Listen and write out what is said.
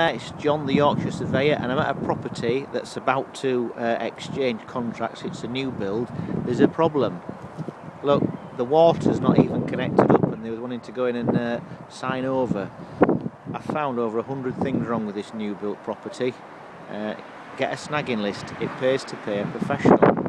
It's John the Yorkshire Surveyor and I'm at a property that's about to uh, exchange contracts. It's a new build. There's a problem. Look, the water's not even connected up and they were wanting to go in and uh, sign over. I found over a hundred things wrong with this new built property. Uh, get a snagging list. It pays to pay a professional.